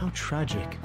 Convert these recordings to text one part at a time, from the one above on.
How tragic.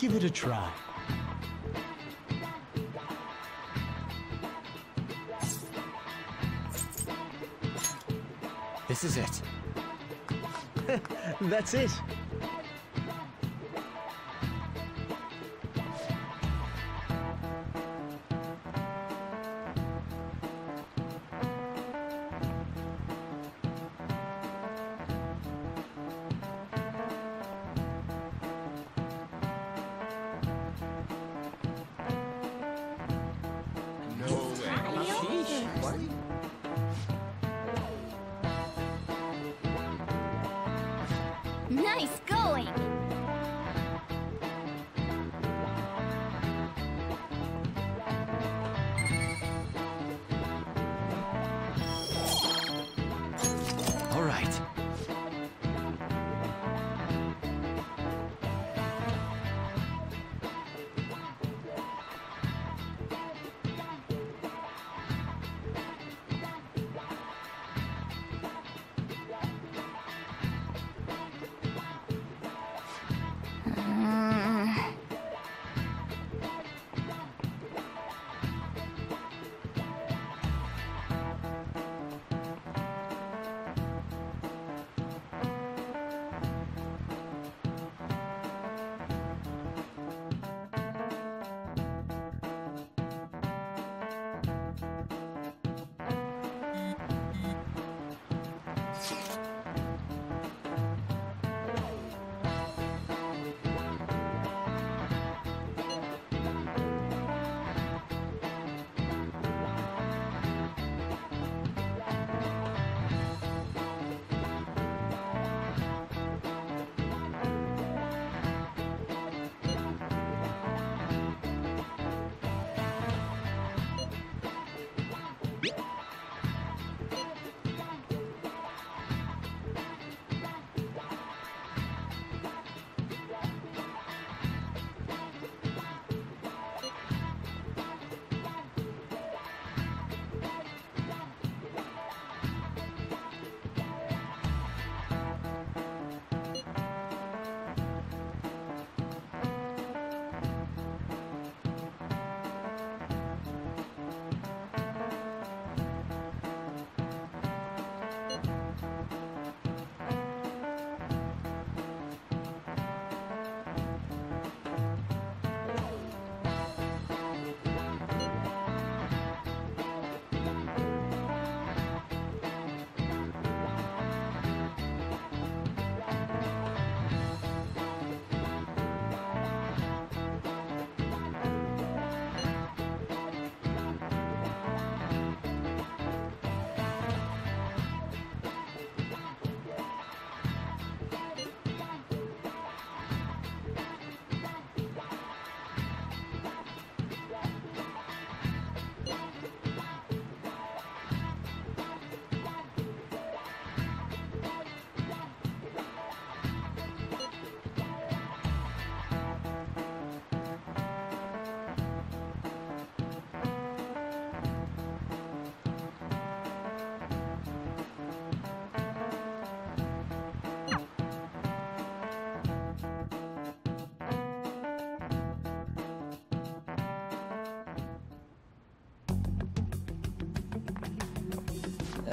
Give it a try. This is it. That's it. Nice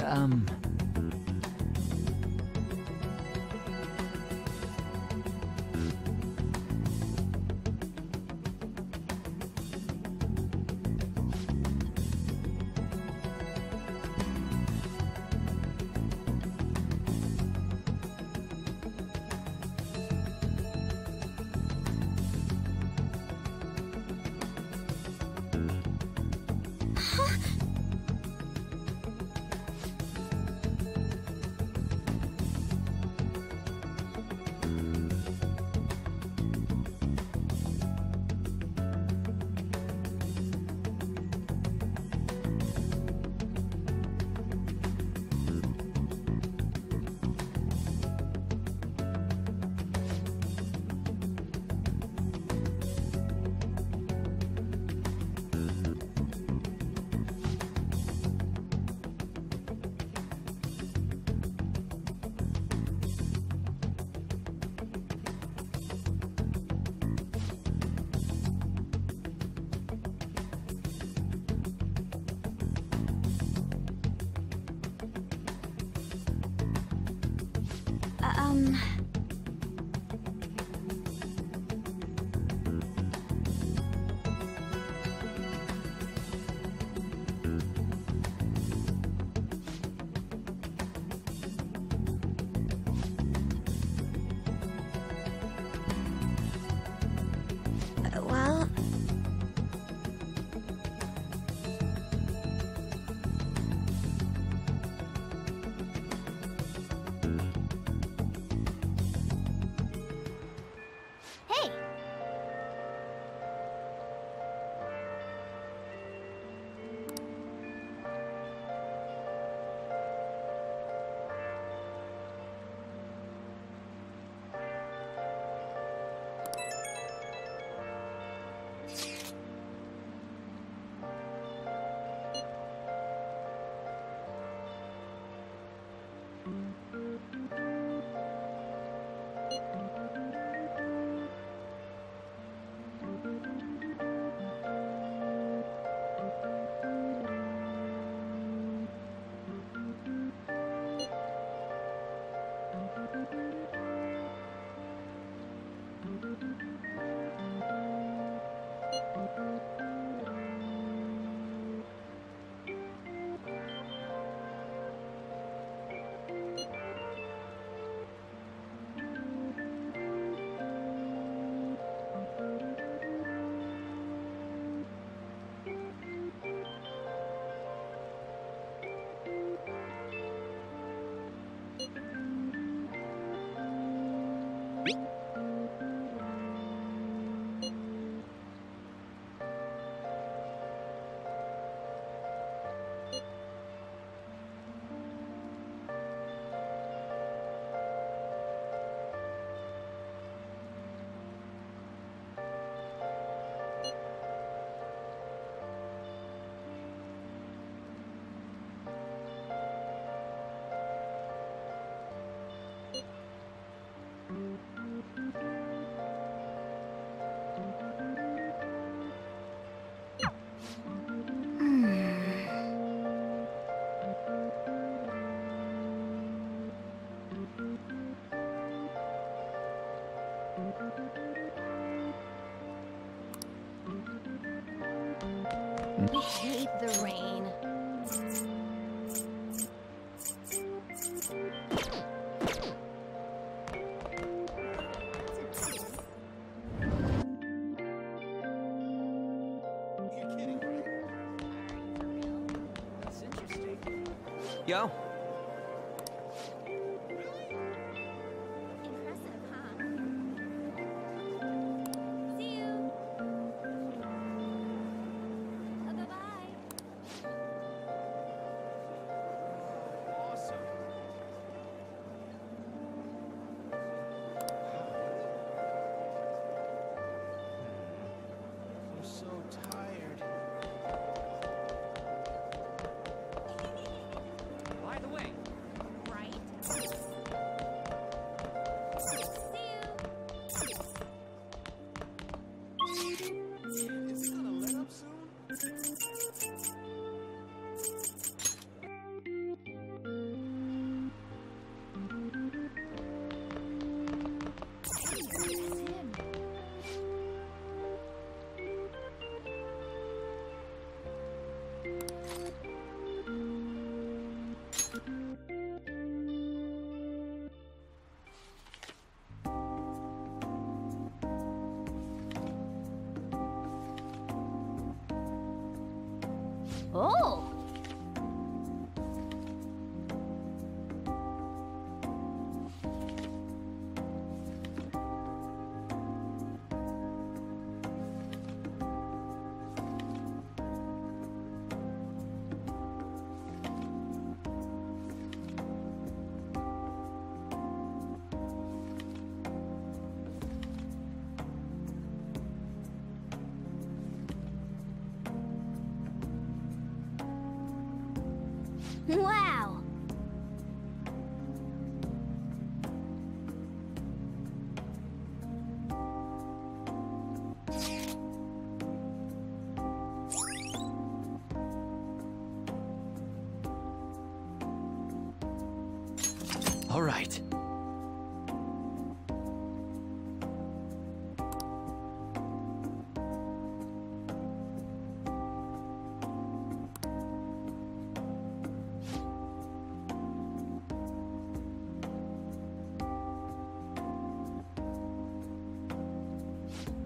Um. Hate the rain. That's interesting. Yo,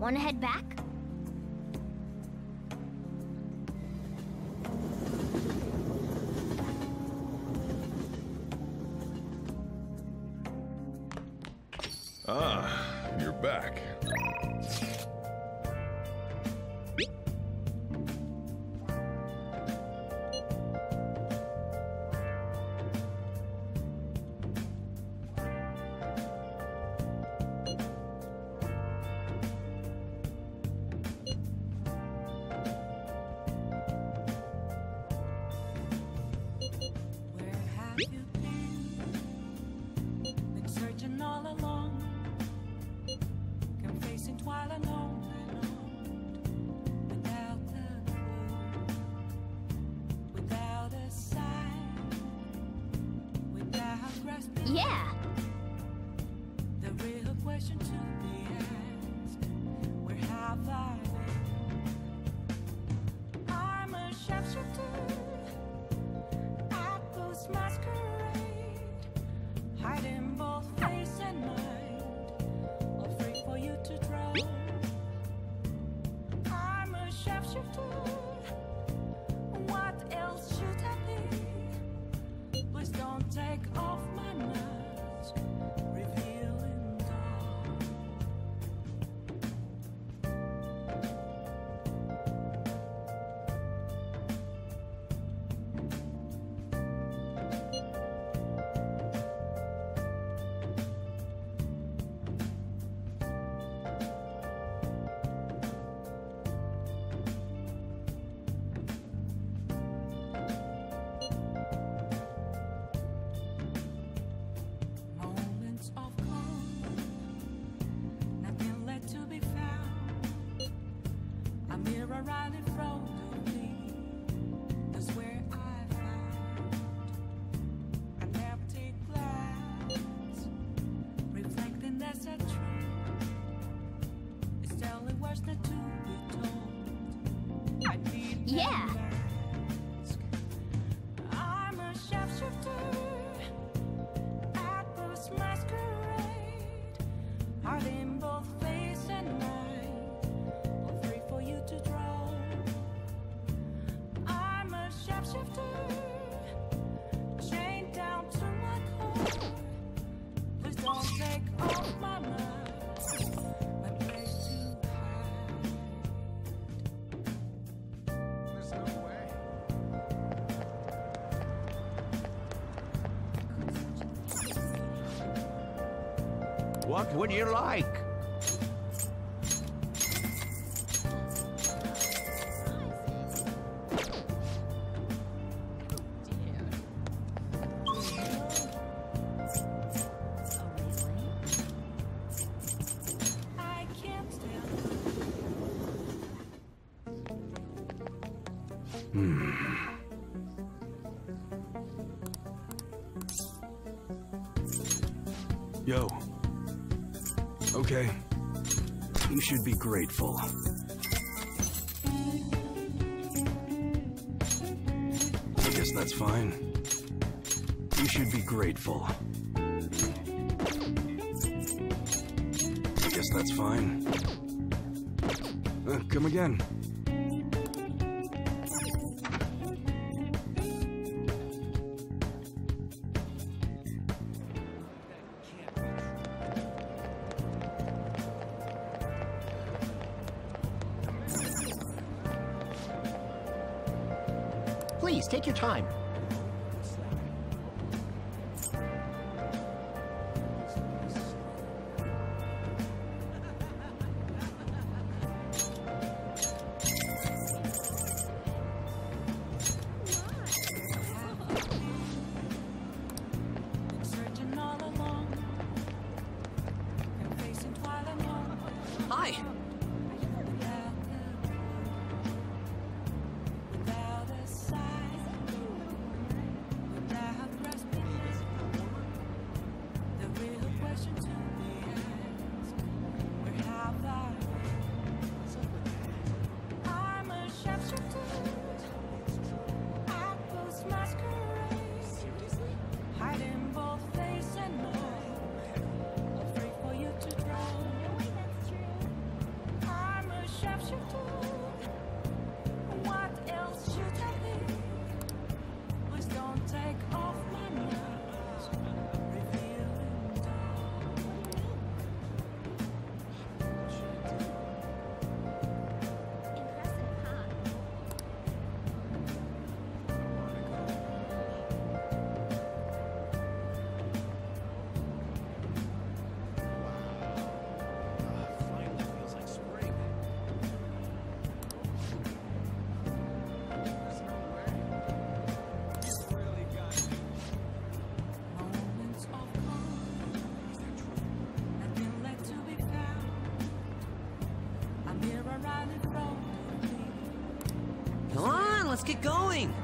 Wanna head back? What would you like? grateful. I guess that's fine. You should be grateful. I guess that's fine. Uh, come again. Let's get going.